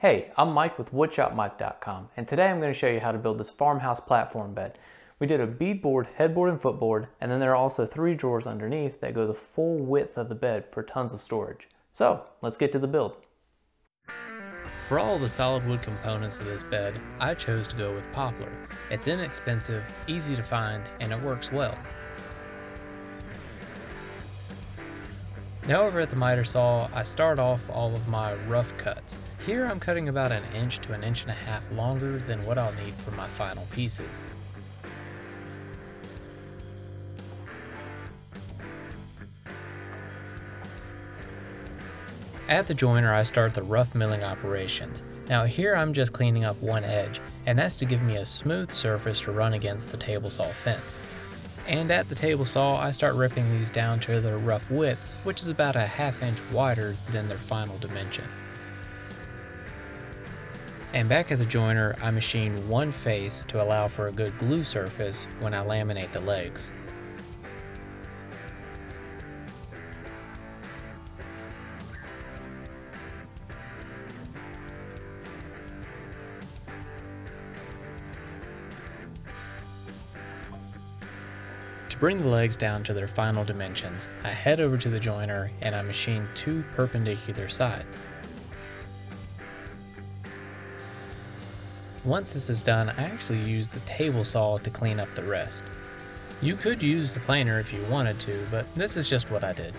Hey, I'm Mike with woodshopmike.com and today I'm going to show you how to build this farmhouse platform bed. We did a beadboard, headboard, and footboard, and then there are also three drawers underneath that go the full width of the bed for tons of storage. So, let's get to the build. For all the solid wood components of this bed, I chose to go with poplar. It's inexpensive, easy to find, and it works well. Now over at the miter saw, I start off all of my rough cuts. Here I'm cutting about an inch to an inch and a half longer than what I'll need for my final pieces. At the jointer I start the rough milling operations. Now here I'm just cleaning up one edge, and that's to give me a smooth surface to run against the table saw fence. And at the table saw I start ripping these down to their rough widths, which is about a half inch wider than their final dimension. And back at the jointer, I machine one face to allow for a good glue surface when I laminate the legs. To bring the legs down to their final dimensions, I head over to the jointer and I machine two perpendicular sides. Once this is done, I actually use the table saw to clean up the rest. You could use the planer if you wanted to, but this is just what I did.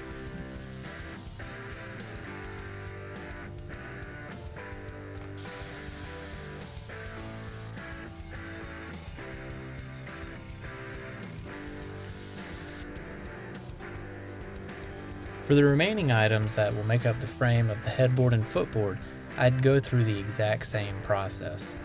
For the remaining items that will make up the frame of the headboard and footboard, I'd go through the exact same process.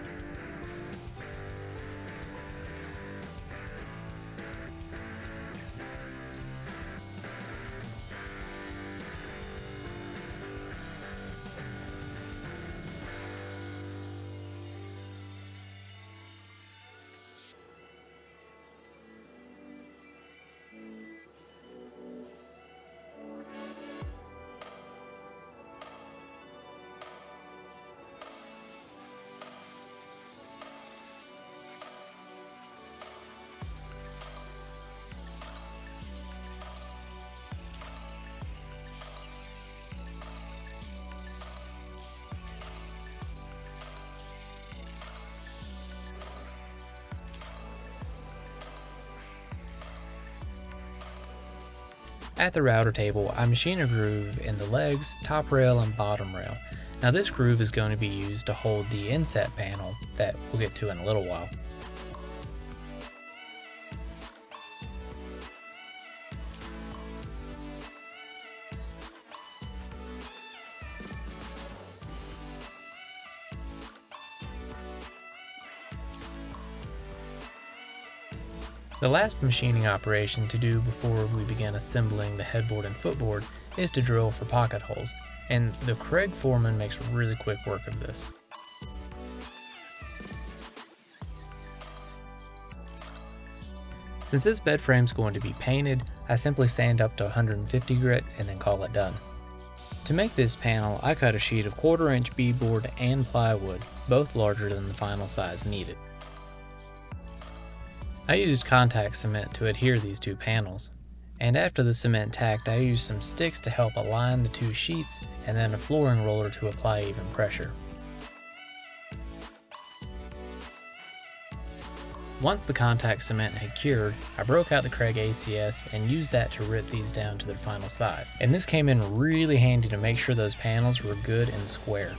At the router table, I machine a groove in the legs, top rail, and bottom rail. Now this groove is going to be used to hold the inset panel that we'll get to in a little while. The last machining operation to do before we begin assembling the headboard and footboard is to drill for pocket holes, and the Kreg Foreman makes really quick work of this. Since this bed frame is going to be painted, I simply sand up to 150 grit and then call it done. To make this panel, I cut a sheet of quarter inch beadboard and plywood, both larger than the final size needed. I used contact cement to adhere these two panels. And after the cement tacked, I used some sticks to help align the two sheets and then a flooring roller to apply even pressure. Once the contact cement had cured, I broke out the Kreg ACS and used that to rip these down to their final size. And this came in really handy to make sure those panels were good and square.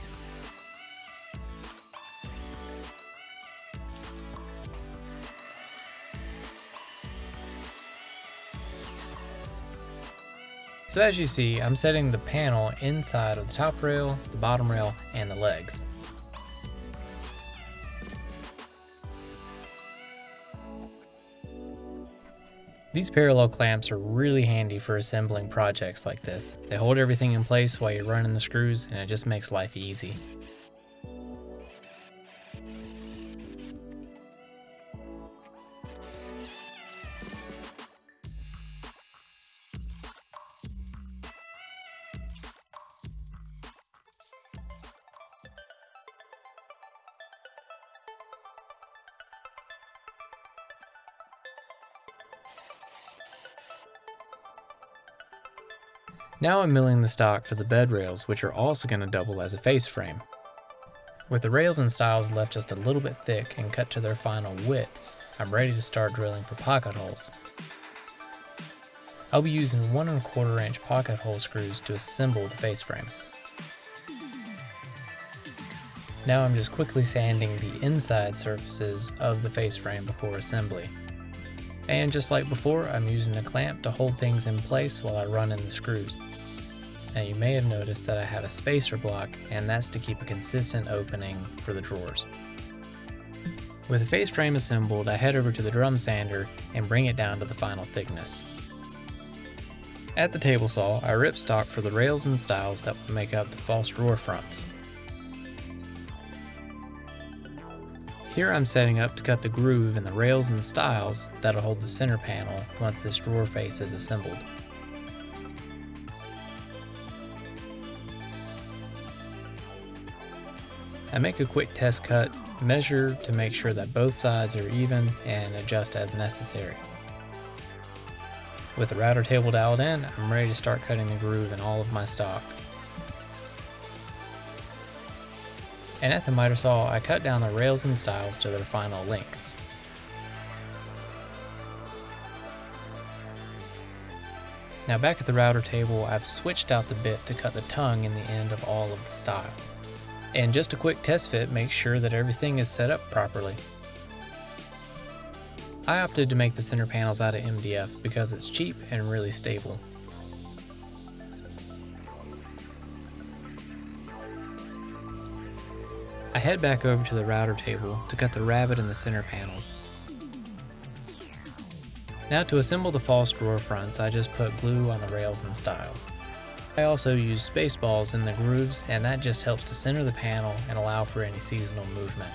So as you see, I'm setting the panel inside of the top rail, the bottom rail, and the legs. These parallel clamps are really handy for assembling projects like this. They hold everything in place while you're running the screws and it just makes life easy. Now I'm milling the stock for the bed rails, which are also going to double as a face frame. With the rails and stiles left just a little bit thick and cut to their final widths, I'm ready to start drilling for pocket holes. I'll be using one and a quarter inch pocket hole screws to assemble the face frame. Now I'm just quickly sanding the inside surfaces of the face frame before assembly. And just like before, I'm using a clamp to hold things in place while I run in the screws. Now you may have noticed that I had a spacer block, and that's to keep a consistent opening for the drawers. With the face frame assembled, I head over to the drum sander and bring it down to the final thickness. At the table saw, I rip stock for the rails and stiles that will make up the false drawer fronts. Here I'm setting up to cut the groove in the rails and stiles that'll hold the center panel once this drawer face is assembled. I make a quick test cut, measure to make sure that both sides are even, and adjust as necessary. With the router table dialed in, I'm ready to start cutting the groove in all of my stock. and at the miter saw I cut down the rails and stiles to their final lengths. Now back at the router table, I've switched out the bit to cut the tongue in the end of all of the stile. And just a quick test fit makes sure that everything is set up properly. I opted to make the center panels out of MDF because it's cheap and really stable. I head back over to the router table to cut the rabbet in the center panels. Now to assemble the false drawer fronts, I just put glue on the rails and stiles. I also use space balls in the grooves and that just helps to center the panel and allow for any seasonal movement.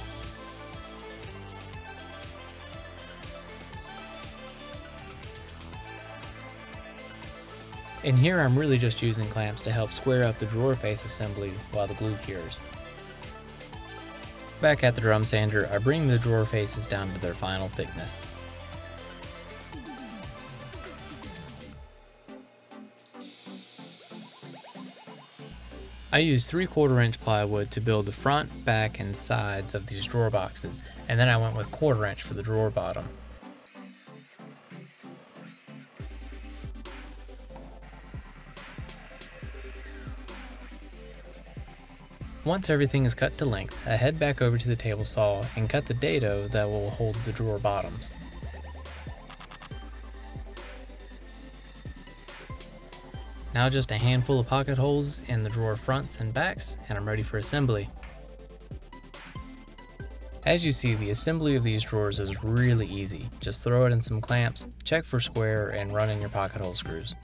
In here I'm really just using clamps to help square up the drawer face assembly while the glue cures. Back at the drum sander, I bring the drawer faces down to their final thickness. I used 3 quarter inch plywood to build the front, back, and sides of these drawer boxes, and then I went with quarter inch for the drawer bottom. Once everything is cut to length, I head back over to the table saw and cut the dado that will hold the drawer bottoms. Now just a handful of pocket holes in the drawer fronts and backs and I'm ready for assembly. As you see, the assembly of these drawers is really easy. Just throw it in some clamps, check for square, and run in your pocket hole screws.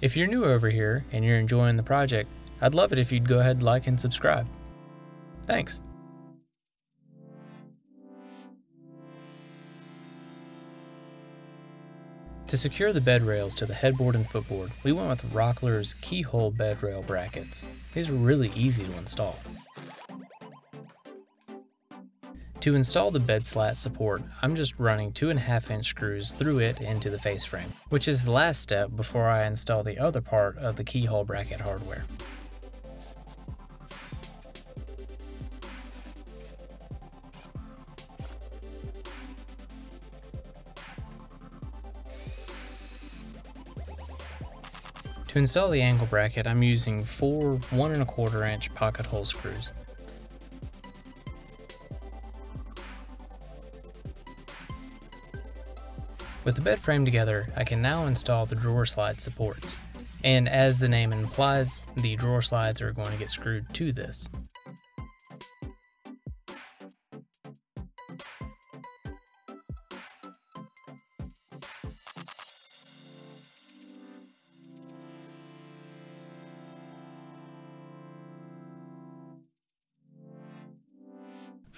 If you're new over here and you're enjoying the project, I'd love it if you'd go ahead like and subscribe. Thanks. To secure the bed rails to the headboard and footboard, we went with Rockler's keyhole bed rail brackets. These are really easy to install. To install the bed slat support, I'm just running 2.5 inch screws through it into the face frame, which is the last step before I install the other part of the keyhole bracket hardware. To install the angle bracket, I'm using four one and a quarter inch pocket hole screws. With the bed frame together, I can now install the drawer slide supports. And as the name implies, the drawer slides are going to get screwed to this.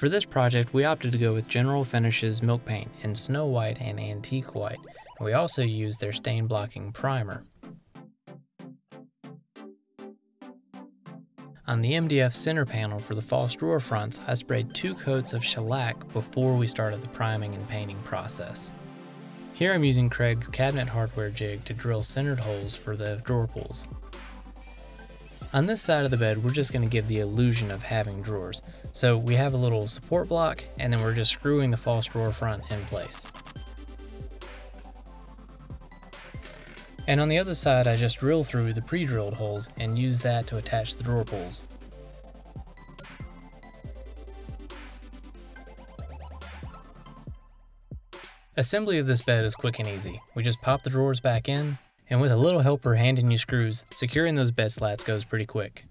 For this project, we opted to go with General Finishes Milk Paint in Snow White and Antique White. We also used their stain blocking primer. On the MDF center panel for the false drawer fronts, I sprayed two coats of shellac before we started the priming and painting process. Here I'm using Kreg's cabinet hardware jig to drill centered holes for the drawer pulls. On this side of the bed, we're just going to give the illusion of having drawers. So we have a little support block and then we're just screwing the false drawer front in place. And on the other side, I just drill through the pre-drilled holes and use that to attach the drawer pulls. Assembly of this bed is quick and easy. We just pop the drawers back in, and with a little helper handing you screws, securing those bed slats goes pretty quick.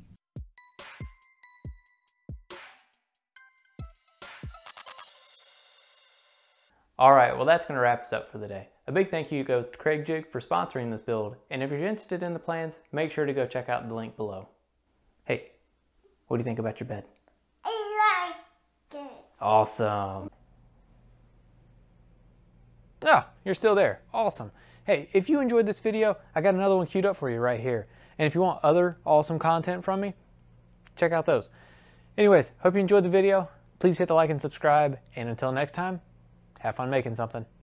Alright, well that's going to wrap us up for the day. A big thank you goes to Kreg Jig for sponsoring this build, and if you're interested in the plans, make sure to go check out the link below. Hey, what do you think about your bed? I like it. Awesome. Oh, you're still there. Awesome. Hey, if you enjoyed this video, I got another one queued up for you right here. And if you want other awesome content from me, check out those. Anyways, hope you enjoyed the video. Please hit the like and subscribe. And until next time, have fun making something.